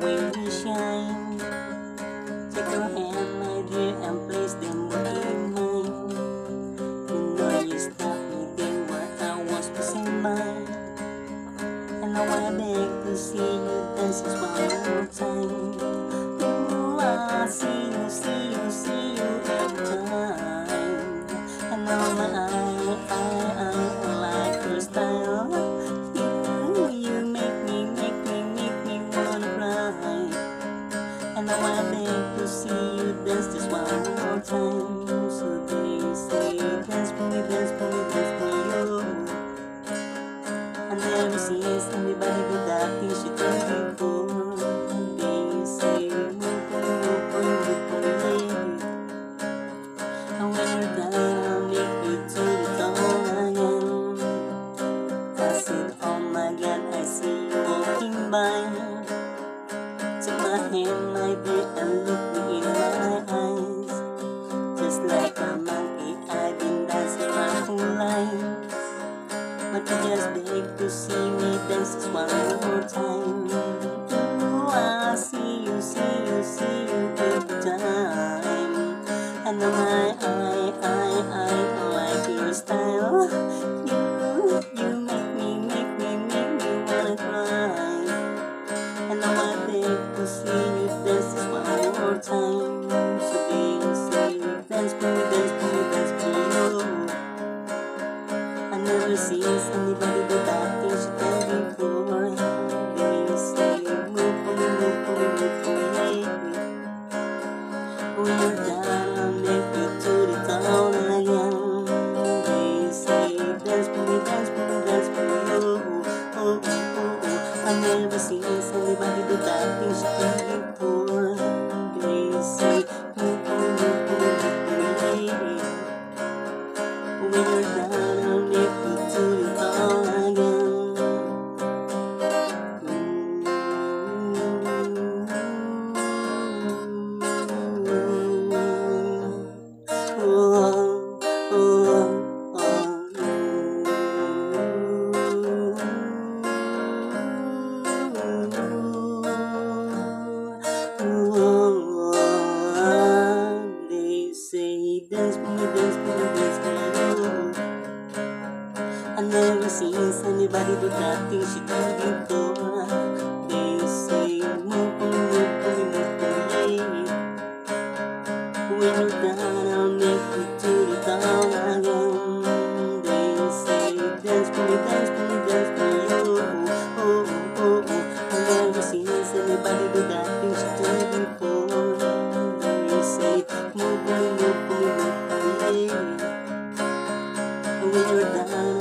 really shine. Take your hand, my dear, and place them in mine. You know you stopped me there while I was passing by. And now I beg to see you dance just one more time. Ooh, I see you, see you, see See you dance just one more time. So they say, dance for me, dance for me, dance for you. I never seen anybody do that thing she did before. They say, move for me, move for move. And when you're done, I'll make you to the dawn again. I said, oh my God, I see you walking by. Take my hand, my dear, see me dance one more time. Ooh, I see you, see you, see you every time. And now I, I, I, I seen anybody do that thing she done before. They say, move for me, move for me, move for me, baby. When you're done, I'll make you to the town again. They say, dance for me, dance for me, dance for you. Oh, oh, oh, oh, oh. I never seen she best boy, best boy, best girl. I never seen anybody do that thing she could before. They say, move, move, move, move. When you down, I'll make you to the town again. They say, dance for me, dance for me, dance for you. Oh, oh, oh, oh. I never seen anybody do that thing she could. Lord,